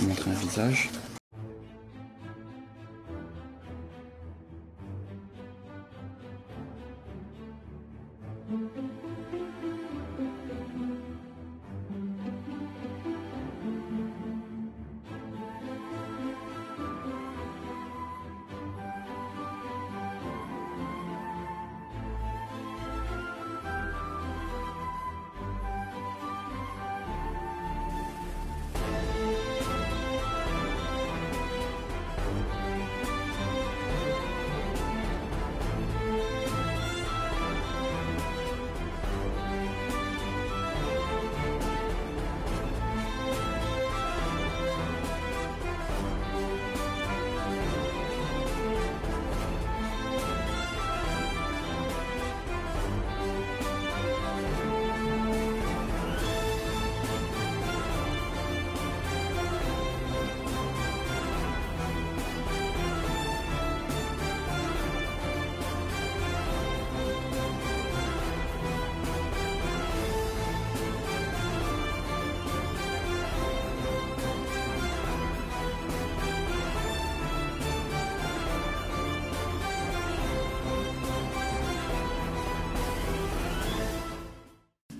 Montrer un visage.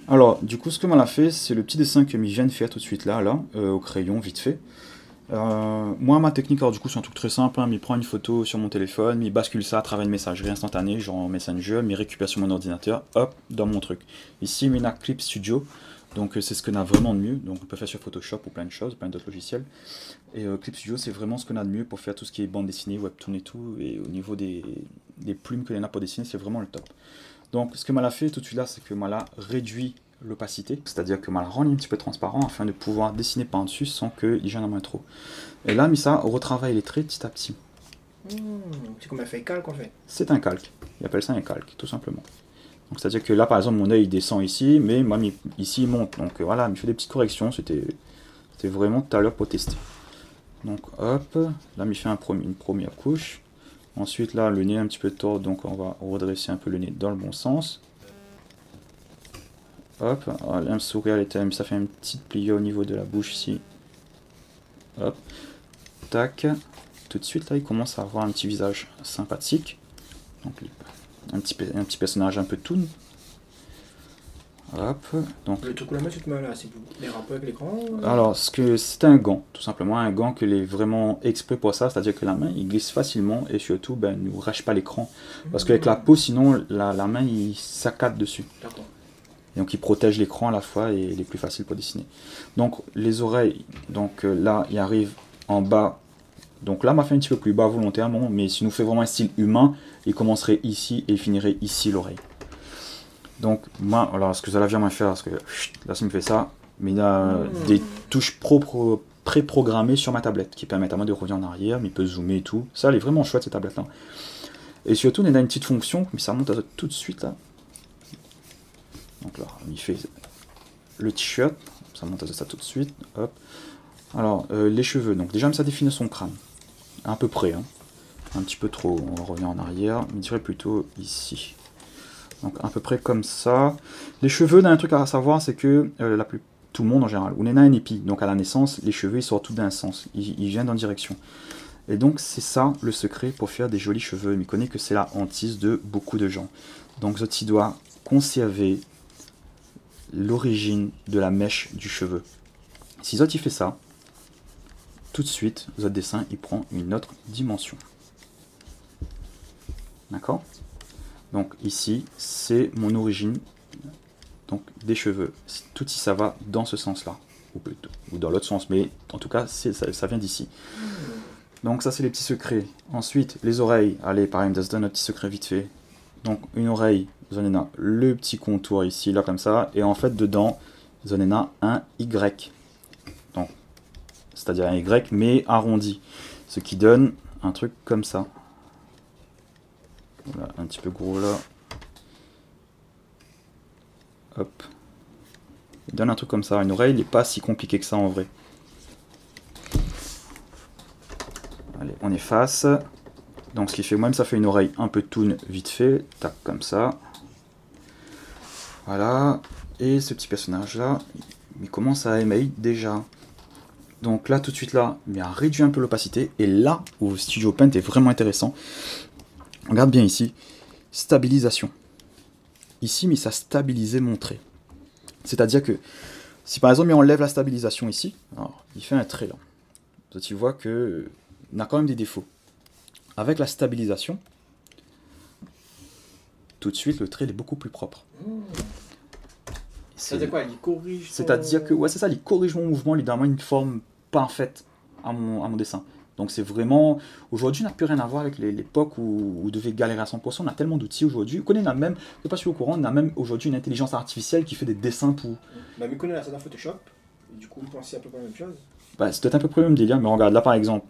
Alors, du coup, ce que m'en a fait, c'est le petit dessin que viens de faire tout de suite là, là, euh, au crayon, vite fait. Euh, moi, ma technique, alors du coup, c'est un truc très simple. Hein, il prend une photo sur mon téléphone, il bascule ça à travers une messagerie instantanée, genre Messenger, il récupère sur mon ordinateur, hop, dans mon truc. Ici, il a Clip Studio, donc euh, c'est ce qu'on a vraiment de mieux. Donc on peut faire sur Photoshop ou plein de choses, plein d'autres logiciels. Et Clip Studio, c'est vraiment ce qu'on a de mieux pour faire tout ce qui est bande dessinée, webtoon et tout. Et au niveau des, des plumes que l'on a pour dessiner, c'est vraiment le top. Donc ce que m'a fait tout de suite là, c'est que m'a réduit l'opacité, c'est-à-dire que m'a rendu un petit peu transparent afin de pouvoir dessiner par dessus sans qu'il gêne moins trop. Et là, mis ça, retravaille les traits petit à petit. Mmh, c'est comme un fait calque en fait. C'est un calque. Il appelle ça un calque, tout simplement. Donc c'est-à-dire que là, par exemple, mon œil descend ici, mais moi, ici, il monte. Donc voilà, il fait des petites corrections. C'était vraiment tout à l'heure pour tester. Donc hop, là, il fait un une première couche. Ensuite, là, le nez est un petit peu tort, donc on va redresser un peu le nez dans le bon sens. Hop, un sourire, ça fait une petite pliée au niveau de la bouche ici. Hop, tac. Tout de suite, là, il commence à avoir un petit visage sympathique. Donc, un petit, un petit personnage un peu toon, Hop, donc... Le truc là, c'est là, c'est les rapports avec l'écran euh Alors, ce que c'est un gant, tout simplement, un gant que est vraiment exprès pour ça, c'est-à-dire que la main, il glisse facilement et surtout, ben, ne râche pas l'écran. Parce qu'avec la peau, sinon, la, la main, il saccade dessus. D'accord. Donc, il protège l'écran à la fois et il est plus facile pour dessiner. Donc, les oreilles, donc euh, là, il arrive en bas. Donc là, m'a fait un petit peu plus bas volontairement, mais si nous fait vraiment un style humain, il commencerait ici et il finirait ici l'oreille. Donc, moi, alors, ce que ça vient me faire, parce que là, ça me fait ça, mais il y a hmm. des touches propres pré-programmées sur ma tablette qui permettent à moi de revenir en arrière, mais il peut zoomer et tout. Ça, elle est vraiment chouette, cette tablette-là. Et surtout, il y a une petite fonction, mais ça monte tout de suite là. Donc là, il fait le t-shirt, ça monte à ça tout de suite. Hop. Alors, euh, les cheveux, donc déjà, ça définit son crâne. À peu près, hein. Un petit peu trop, on va revenir en arrière, mais je dirais plutôt ici. Donc à peu près comme ça. Les cheveux, d'un truc à savoir, c'est que euh, tout le monde en général, on est un épi, donc à la naissance, les cheveux ils sortent tout d'un sens, ils, viennent en direction. Et donc c'est ça le secret pour faire des jolis cheveux. Mais connaît que c'est la hantise de beaucoup de gens. Donc Zoti doit conserver l'origine de la mèche du cheveu. Si Zoti fait ça, tout de suite, votre dessin il prend une autre dimension. D'accord? Donc ici, c'est mon origine donc des cheveux. Tout si ça va dans ce sens-là, ou, ou dans l'autre sens, mais en tout cas, ça, ça vient d'ici. Donc ça, c'est les petits secrets. Ensuite, les oreilles. Allez, pareil, ça se donne un petit secret vite fait. Donc une oreille, zonena, le petit contour ici, là comme ça, et en fait dedans, zonena un Y. Donc, c'est-à-dire un Y mais arrondi, ce qui donne un truc comme ça un petit peu gros là. Hop. Il donne un truc comme ça. Une oreille, il n'est pas si compliqué que ça en vrai. Allez, on efface. Donc ce qui fait, même ça fait une oreille un peu toon vite fait. Tac, comme ça. Voilà. Et ce petit personnage là, il commence à émailler déjà. Donc là, tout de suite là, mais a réduit un peu l'opacité. Et là où Studio Paint est vraiment intéressant, regarde bien ici, stabilisation. Ici, mais ça stabilisé mon trait. C'est-à-dire que si par exemple il enlève la stabilisation ici, alors, il fait un trait là. tu vois que il a quand même des défauts. Avec la stabilisation, tout de suite le trait est beaucoup plus propre. C'est-à-dire quoi? Il corrige C'est-à-dire que, ouais, c'est ça, il corrige mon mouvement, il donne une forme parfaite à mon, à mon dessin. Donc c'est vraiment. Aujourd'hui, on n'a plus rien à voir avec l'époque où vous devez galérer à 100%. On a tellement d'outils aujourd'hui. On a même, je sais pas si vous au courant, on a même aujourd'hui une intelligence artificielle qui fait des dessins pour. Bah, mais connaît la dans Photoshop. Et du coup, vous pensez à peu près la même chose? Bah, c'est peut-être un peu près le même délire, mais regarde là par exemple.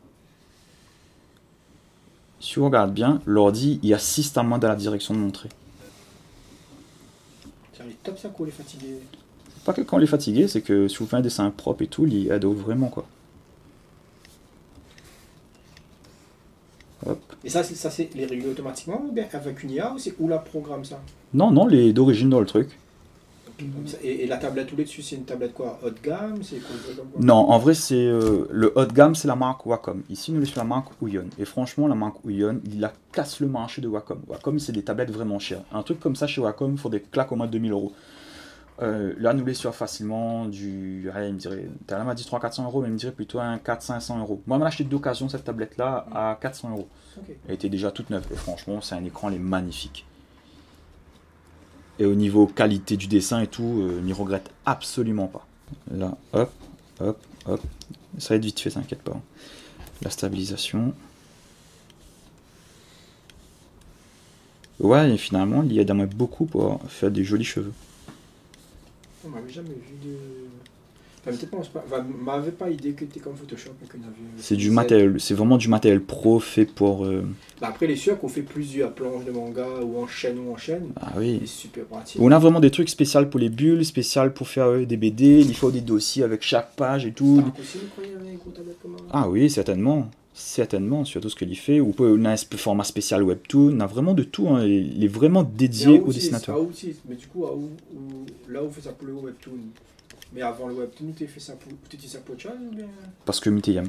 Si on regarde bien, l'ordi, il assiste à moi dans la direction de mon trait. Il est top ça quand on est fatigué. Pas que quand on est fatigué, c'est que si vous faites un dessin propre et tout, il aide vraiment quoi. Et ça, ça c'est les régler automatiquement ou bien avec une IA ou c'est où la programme ça? Non, non, les d'origine dans le truc. Et, la tablette où dessus, c'est une tablette quoi? Haut de gamme Non, en vrai, c'est euh, le haut de gamme, c'est la marque Wacom. Ici, nous, sommes sur la marque Ouyon. Et franchement, la marque Ouyon, il la casse le marché de Wacom. Wacom, c'est des tablettes vraiment chères. Un truc comme ça chez Wacom, il faut des claques au moins de 2000 euros. Euh, là, nous les sur facilement du. Allez, il me dirait. Là, m'a dit 300-400 euros, mais il me dirait plutôt un 400-500 euros. Moi, je l'ai acheté d'occasion cette tablette-là à 400 euros. Elle était déjà toute neuve. Et franchement, c'est un écran, elle est magnifique. Et au niveau qualité du dessin et tout, euh, n'y regrette absolument pas. Là, hop, hop, hop. Ça va être vite fait, t'inquiète pas. La stabilisation. Ouais, et finalement, il y a beaucoup pour faire des jolis cheveux. On m'avait jamais vu de. Enfin, m'avait pas idée que tu comme Photoshop C'est du matériel, c'est vraiment du matériel pro fait pour. Euh, bah après les sûr qu'on fait plusieurs planches de manga ou en chaîne ou en chaîne. Ah oui. C'est super pratique. On a vraiment des trucs spéciaux pour les bulles, spéciaux pour faire euh, des BD, il faut des dossiers avec chaque page et tout. Ah oui, certainement. Certainement, surtout ce qu'il fait. Ou on a un format spécial webtoon, on a vraiment de tout. Hein. Il est vraiment dédié aux dessinateurs. Mais du coup, là où on fait ça pour le webtoon, mais avant le webtoon, tu fait ça pour, ça pour autre chose Parce que Miteyam.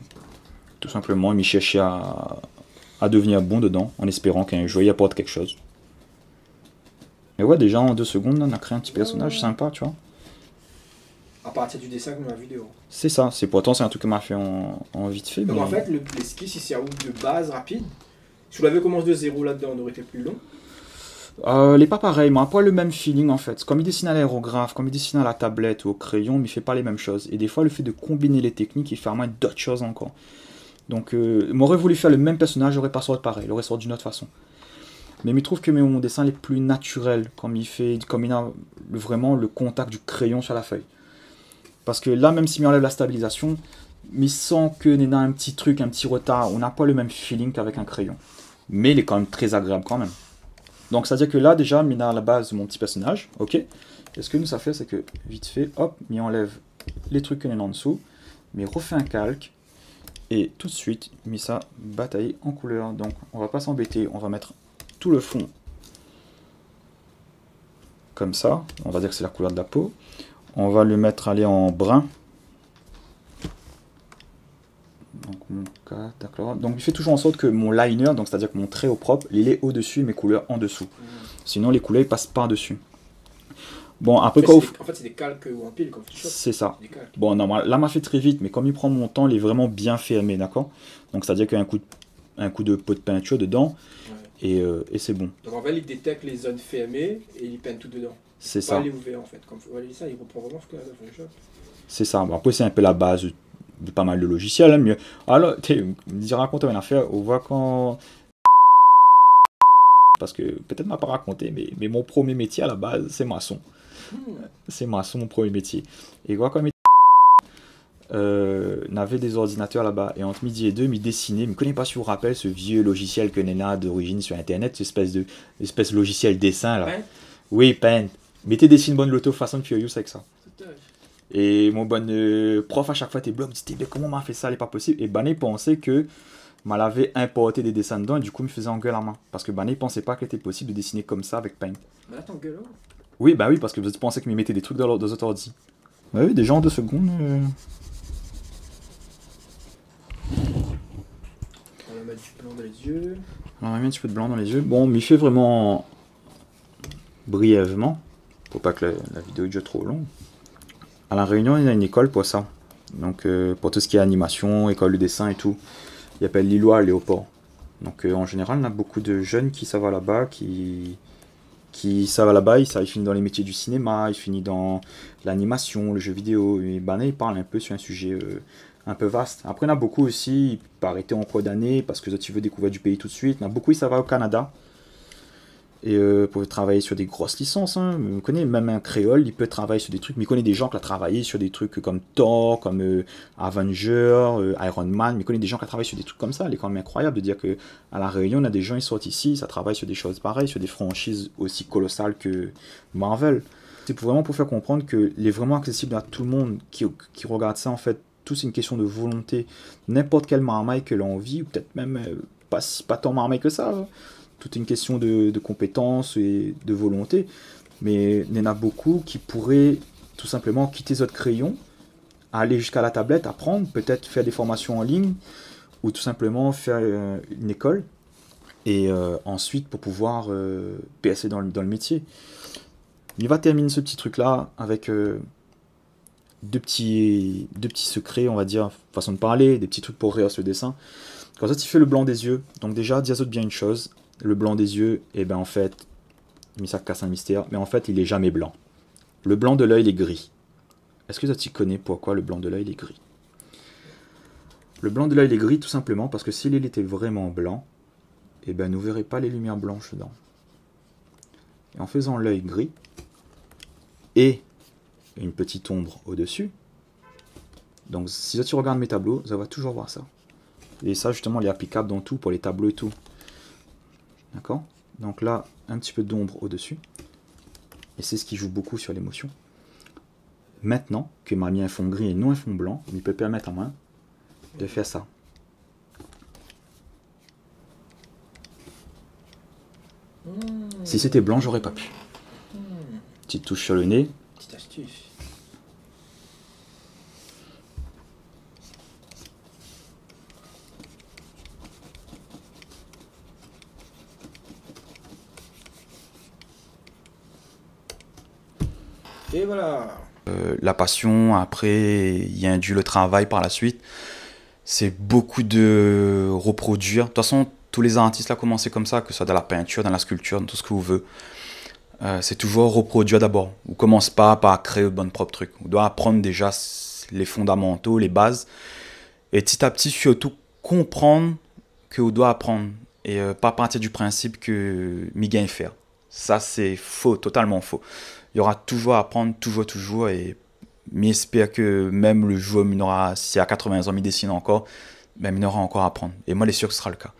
Tout simplement, il cherchait à, à devenir bon dedans, en espérant qu'un jour il apporte quelque chose. Mais ouais, déjà en deux secondes, on a créé un petit personnage sympa, tu vois. À partir du dessin de la vidéo. C'est ça, c'est pourtant c'est un truc que m'a fait en, vite fait. Donc en fait, l'esquisse, si c'est un de base rapide, si vous l'avez commencé de zéro là-dedans, on aurait été plus long. Euh, il pas pareil, mais pas le même feeling en fait. Comme il dessine à l'aérographe, comme il dessine à la tablette ou au crayon, mais il fait pas les mêmes choses. Et des fois, le fait de combiner les techniques, il fait moins d'autres choses encore. Donc, euh, m'aurait voulu faire le même personnage, j'aurais pas sorti pareil, il aurait sorti d'une autre façon. Mais il trouve que mon dessin est plus naturel, comme il fait, comme il a vraiment le contact du crayon sur la feuille. Parce que là, même s'il m'enlève la stabilisation, mais sans que y a un petit truc, un petit retard, on n'a pas le même feeling qu'avec un crayon. Mais il est quand même très agréable quand même. Donc, c'est-à-dire que là, déjà, mis à la base mon petit personnage, ok. Et ce que nous, ça fait, c'est que, vite fait, hop, il enlève les trucs qu'on est en dessous, mais refait un calque, et tout de suite, mis ça bataille en couleur. Donc, on va pas s'embêter, on va mettre tout le fond comme ça. On va dire que c'est la couleur de la peau. On va le mettre aller en brun. Donc, mon. Donc, fait toujours en sorte que mon liner, donc c'est-à-dire que mon trait au propre, il est au-dessus, mes couleurs en dessous. Sinon, les couleurs, ils passent par-dessus. Bon, un peu en fait, En fait, c'est des calques ou empiles comme C'est ça. Bon, non, là, m'a fait très vite, mais comme il prend mon temps, il est vraiment bien fermé, d'accord? Donc, c'est-à-dire qu'il y a un coup, de, un coup de pot de peinture dedans, et, euh, et c'est bon. Donc, en fait, il détecte les zones fermées et il peint tout dedans. C'est ça. Les ouvert, en fait. Ça, il reprend vraiment ce que Photoshop. C'est ça. Bon, après, c'est un peu la base de pas mal de logiciels. Hein, mieux. Alors, tu me raconte une affaire. On voit quand. Parce que peut-être m'a pas raconté, mais, mais mon premier métier à la base, c'est maçon. Hmm. C'est maçon, mon premier métier. Et quoi comme euh, n'avait des ordinateurs là-bas. Et entre midi et deux, il dessinait. Je ne connais pas si vous vous rappelez ce vieux logiciel que Nena d'origine sur Internet, cette espèce de, espèce de logiciel dessin là. Oui, Paint. Mettez des signes bonne loto façon Furious avec ça. Et mon bon euh, prof à chaque fois était bloqué, me disait comment m'a fait ça, n'est pas possible. Et Bané pensait que mal avait importé des dessins dedans et du coup il me faisait en gueule à main. Parce que Bané pensait pas qu'il était possible de dessiner comme ça avec Paint. Mais attends, gueule Oui, bah oui, parce que vous pensez qu'il me mettait des trucs dans, dans autres ordi. Bah oui, déjà en deux secondes. Euh. mettre du blanc dans les yeux. On va mettre un petit peu de blanc dans les yeux. Bon, mais fait vraiment brièvement, pour pas que la, vidéo dure trop long. À la Réunion, il y a une école pour ça. Donc, euh, pour tout ce qui est animation, école de dessin et tout. Il appelle Lillois Léopold. Donc, euh, en général, on a beaucoup de jeunes qui savent là-bas, qui, qui savent là-bas, ils, ils finissent dans les métiers du cinéma, ils finissent dans l'animation, le jeu vidéo. Et ben, ils parlent un peu sur un sujet euh, un peu vaste. Après, on a beaucoup aussi, ils peuvent arrêter en cours d'année parce que tu veux découvrir du pays tout de suite. On a beaucoup, ça va au Canada. Et euh, travailler sur des grosses licences. Hein. On connaît même un créole, il peut travailler sur des trucs, mais il connaît des gens qui ont travaillé sur des trucs comme Thor, comme euh, Avenger, euh, Iron Man, mais il connaît des gens qui ont travaillé sur des trucs comme ça. Il est quand même incroyable de dire que à la Réunion, on a des gens qui sortent ici, ça travaille sur des choses pareilles, sur des franchises aussi colossales que Marvel. C'est vraiment pour faire comprendre qu'il est vraiment accessible à tout le monde qui, regarde ça en fait tout c'est une question de volonté. N'importe quel marmaille que l'on vit, ou peut-être même pas, pas tant marmaille que ça, hein toute une question de, compétences et de volonté. Mais il y en a beaucoup qui pourraient tout simplement quitter votre crayon, aller jusqu'à la tablette, apprendre, peut-être faire des formations en ligne, ou tout simplement faire euh, une école, et euh, ensuite pour pouvoir euh, dans le, métier. Il va terminer ce petit truc-là avec deux, petits, deux petits secrets, on va dire, façon de parler, des petits trucs pour réussir le dessin. Quand ça, tu fais le blanc des yeux, donc déjà, diazote bien une chose, le blanc des yeux, et eh ben en fait, ça casse un mystère, mais en fait, il est jamais blanc. Le blanc de l'œil est gris. Est-ce que tu connais pourquoi le blanc de l'œil est gris? Le blanc de l'œil est gris tout simplement parce que s'il était vraiment blanc, et eh ben nous verrez pas les lumières blanches dedans. Et en faisant l'œil gris et une petite ombre au-dessus, donc si tu regardes mes tableaux, ça va toujours voir ça. Et ça justement, il est applicable dans tout, pour les tableaux et tout. D'accord? Donc là, un petit peu d'ombre au-dessus. Et c'est ce qui joue beaucoup sur l'émotion. Maintenant que m'a mis un fond gris et non un fond blanc, il peut permettre à moi de faire ça. Si c'était blanc, j'aurais pas pu. Petite touche sur le nez. Petite astuce. Voilà. Euh, la passion, après, il y a dû le travail par la suite. C'est beaucoup de reproduire. De toute façon, tous les artistes là commencé comme ça, que ce soit dans la peinture, dans la sculpture, dans tout ce que vous voulez. Euh, c'est toujours reproduire d'abord. On commence pas par créer bon propre truc. On doit apprendre déjà les fondamentaux, les bases. Et petit à petit, surtout, comprendre que on doit apprendre. Et euh, pas partir du principe que mi gagne faire. Ça, c'est faux, totalement faux il y aura toujours à apprendre, toujours, toujours. Et j'espère que même le il aura, si à 80 ans il dessine encore, même il aura encore à apprendre. Et moi, je suis sûr que ce sera le cas.